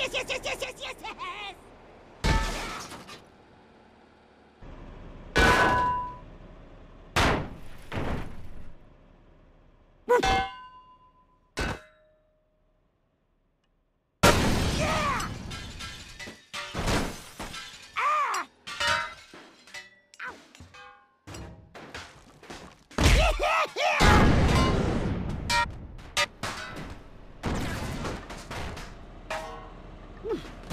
yes, yes, yes, yes, yes, yes, yes! Yeah! Hmm.